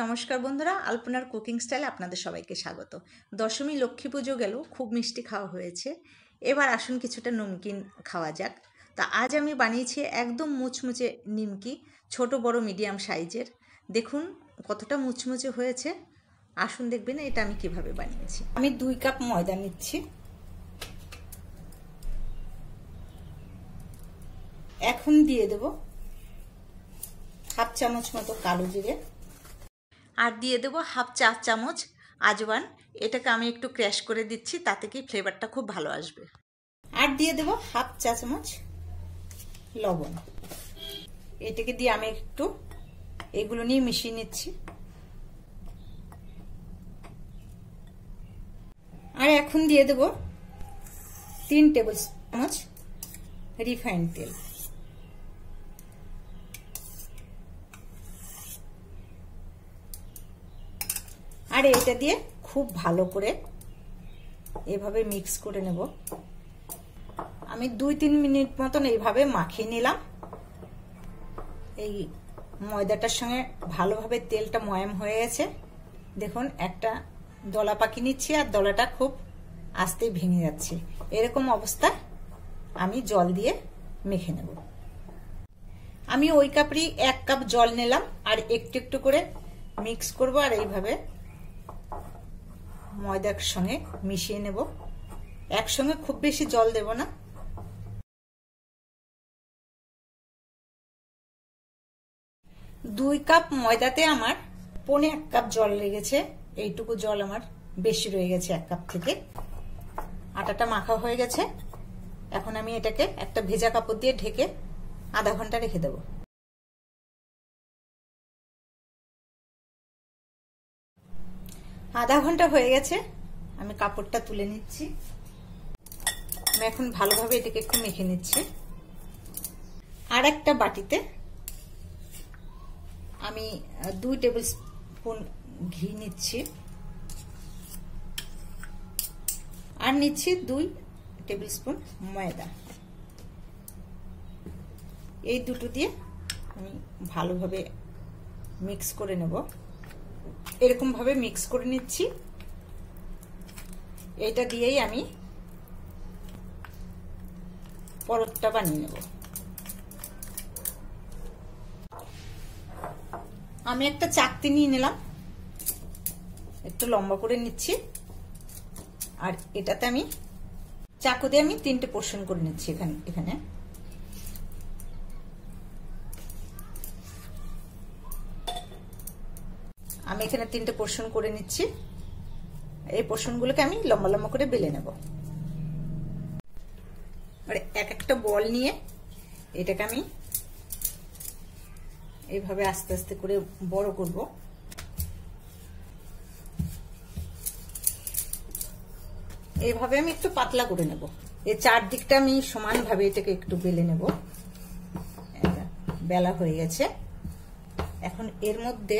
নমস্কার বন্ধুরা, আলপনার কুকিং স্টাইলে আপনাদের সবাইকে স্বাগত। দশমী লক্ষ্মী পুজো গেল, খুব মিষ্টি খাওয়া হয়েছে। এবার আসুন কিছুটা নমকিন খাওয়া যাক। তা আজ আমি বানিয়েছি একদম মুচমুচে নিমকি, ছোট, বড়, মিডিয়াম সাইজের। দেখুন কতটা মুচমুচে হয়েছে। আসুন দেখবেন এটা আমি কীভাবে বানিয়েছি। আমি দুই কাপ ময়দা নিচ্ছি। এখন দিয়ে দেব হাফ চামচ মতো কালো জিরে। আর দিয়ে দেবো হাফ চা চামচ আজওয়ান। এটাকে আমি একটু ক্র্যাশ করে দিচ্ছি, তাতে কি ফ্লেভারটা খুব ভালো আসবে। আর দিয়ে দেবো হাফ চা চামচ লবণ। এটাকে দিয়ে আমি একটু এগুলো নিয়ে মিশিয়ে নিচ্ছি। আর এখন দিয়ে দেব তিন টেবিল চামচ রিফাইন্ড তেল। আর এটা দিয়ে খুব ভালো করে এভাবে মিক্স করে নেব। আমি দুই তিন মিনিট মতন এইভাবে মাখিয়ে নিলাম। এই ময়দাটার সঙ্গে ভালোভাবে তেলটা ময়াম হয়ে গেছে। দেখুন, একটা দলা পাকি নিচ্ছি আর দলাটা খুব আস্তে ভেঙে যাচ্ছে। এরকম অবস্থায় আমি জল দিয়ে মেখে নেব। আমি ওই কাপড়ি এক কাপ জল নিলাম আর একটু একটু করে মিক্স করব আর এইভাবে ময়দার সঙ্গে মিশিয়ে নেব। একসঙ্গে খুব বেশি জল দেব না। দুই কাপ ময়দাতে আমার পনে এক কাপ জল লেগেছে। এইটুকু জল আমার বেশি রয়ে গেছে এক কাপ থেকে। আটাটা মাখা হয়ে গেছে। এখন আমি এটাকে একটা ভেজা কাপড় দিয়ে ঢেকে আধা ঘণ্টা রেখে দেবো। আধা ঘণ্টা হয়ে গেছে। আমি কাপড়টা তুলে নিচ্ছি। আমি এখন ভালোভাবে এটাকে একটু মেখে নিচ্ছি। আর একটা বাটিতে আমি দুই টেবিল স্পুন ঘি নিচ্ছি। আর নিচ্ছি দুই টেবিল স্পুন ময়দা। এই দুটো দিয়ে আমি ভালোভাবে মিক্স করে নেব। এরকম ভাবে মিক্স করে নিচ্ছি। এটা দিয়েই আমি পরোটটা বানিয়ে নেব। আমি একটা চাকতি নিয়ে নিলাম। একটু লম্বা করে নিচ্ছি। আর এটাতে আমি চাকু দিয়ে আমি তিনটে পোর্শন করে নিচ্ছি এখানে এখানে। আমি এখানে তিনটে পোর্শন করে নিচ্ছি। এই পোর্শনগুলোকে আমি লম্বা লম্বা করে বেলে নেব। এক একটা বল নিয়ে এটাকে আমি এইভাবে আস্তে আস্তে করে বড় করব। এইভাবে আমি একটু পাতলা করে নেব। এই চারদিকটা আমি সমানভাবে এটাকে একটু বেলে নেব। বেলা হয়ে গেছে। এখন এর মধ্যে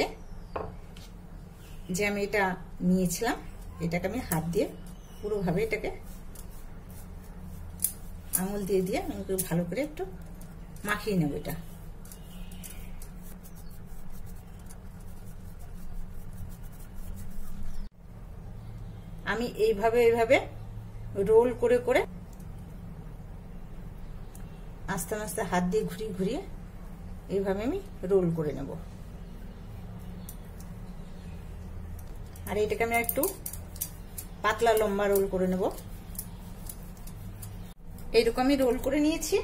যে আমি এটা নিয়েছিলাম, এটাকে আমি হাত দিয়ে পুরোভাবে এটাকে আঙুল দিয়ে দিয়ে আমাকে ভালো করে একটু মাখিয়ে নেব এটা। আমি এইভাবে এইভাবে রোল করে করে আস্তে আস্তে হাত দিয়ে ঘুরিয়ে ঘুরিয়ে এইভাবে আমি রোল করে নেব। আর এটাকে আমি একটু পাতলা লম্বা রোল করে নেব। এইরকম আমি রোল করে নিয়েছি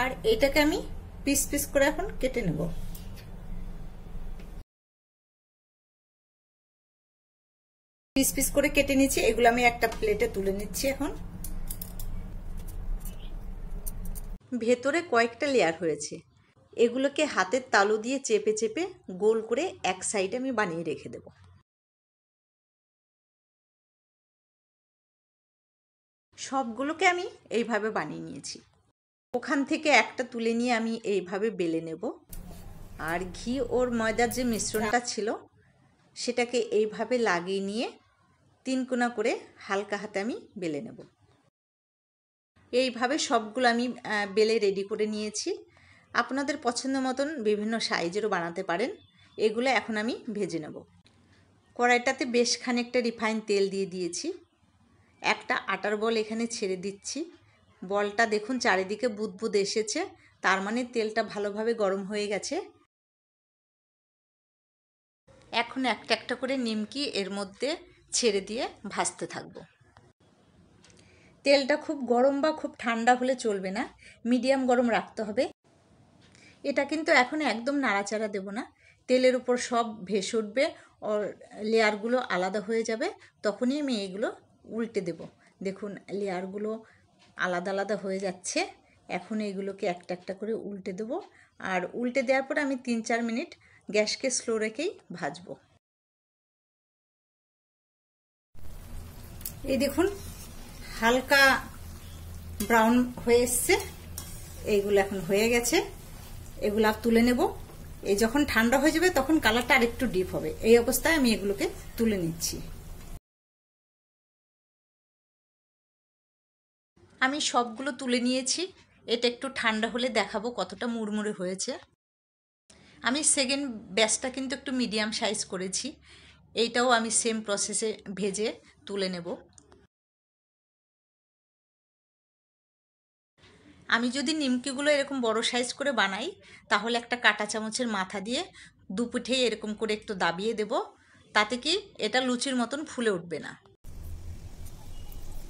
আর এটাকে আমি পিস পিস করে এখন কেটে নেব। পিস পিস করে কেটে নিচ্ছি এগুলো আমি একটা প্লেটে তুলে নিচ্ছি এখন। ভেতরে কয়েকটা লেয়ার হয়েছে। এগুলোকে হাতের তালু দিয়ে চেপে চেপে গোল করে এক সাইডে আমি বানিয়ে রেখে দেবো। সবগুলোকে আমি এইভাবে বানিয়ে নিয়েছি। ওখান থেকে একটা তুলে নিয়ে আমি এইভাবে বেলে নেব। আর ঘি ওর ময়দার যে মিশ্রণটা ছিল, সেটাকে এইভাবে লাগিয়ে নিয়ে তিন কোনা করে হালকা হাতে আমি বেলে নেব। এইভাবে সবগুলো আমি বেলে রেডি করে নিয়েছি। আপনাদের পছন্দ মতন বিভিন্ন সাইজেরও বানাতে পারেন। এগুলো এখন আমি ভেজে নেব। কড়াইটাতে বেশ খানিকটা রিফাইন তেল দিয়ে দিয়েছি। একটা আটার বল এখানে ছেড়ে দিচ্ছি। বলটা দেখুন চারিদিকে বুদবুদ এসেছে, তার মানে তেলটা ভালোভাবে গরম হয়ে গেছে। এখন একটা একটা করে নিমকি এর মধ্যে ছেড়ে দিয়ে ভাজতে থাকব। তেলটা খুব গরম বা খুব ঠান্ডা হলে চলবে না, মিডিয়াম গরম রাখতে হবে। এটা কিন্তু এখন একদম নাড়াচাড়া দেব না, তেলের উপর সব ভেসে উঠবে, ওর লেয়ারগুলো আলাদা হয়ে যাবে, তখনই আমি এগুলো উল্টে দেব। দেখুন, লেয়ারগুলো আলাদা আলাদা হয়ে যাচ্ছে। এখন এইগুলোকে একটা একটা করে উল্টে দেব। আর উল্টে দেওয়ার পর আমি তিন চার মিনিট গ্যাসকে স্লো রেখেই ভাজবো। এই দেখুন, হালকা ব্রাউন হয়ে এসছে। এইগুলো এখন হয়ে গেছে। এগুলো আর তুলে নেব। এই যখন ঠান্ডা হয়ে যাবে তখন কালারটা আরেকটু ডিপ হবে। এই অবস্থায় আমি এগুলোকে তুলে নিচ্ছি। আমি সবগুলো তুলে নিয়েছি। এটা একটু ঠান্ডা হলে দেখাবো কতটা মুড়মুড়ে হয়েছে। আমি সেকেন্ড ব্যাসটা কিন্তু একটু মিডিয়াম সাইজ করেছি। এইটাও আমি সেম প্রসেসে ভেজে তুলে নেব। আমি যদি নিমকিগুলো এরকম বড় সাইজ করে বানাই, তাহলে একটা কাটা চামচের মাথা দিয়ে দুপুঠেই এরকম করে একটু দাবিয়ে দেব। তাতে কি এটা লুচির মতন ফুলে উঠবে না।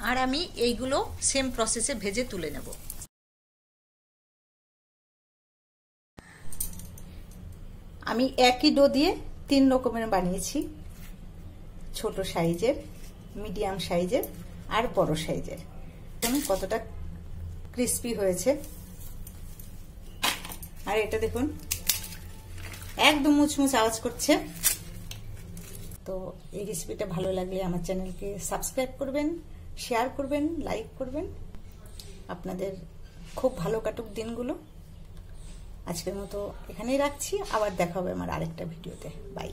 আর আমি এইগুলো সেম প্রসেসে ভেজে তুলে নেব। আমি একই ডো দিয়ে তিন রকমের বানিয়েছি। ছোট সাইজের মিডিয়াম সাইজের আর বড় সাইজের। কতটা ক্রিস্পি হয়েছে। আর এটা দেখুন, একদম মুচমুচ আওয়াজ করছে। তো এই রেসিপিটা ভালো লাগলে আমার চ্যানেলকে সাবস্ক্রাইব করবেন। শেয়ার করবেন লাইক করবেন। আপনাদের খুব ভালো কাটুক দিনগুলো। আজকের মতো এখানেই রাখছি। আবার দেখা হবে আমার আরেকটা ভিডিওতে। বাই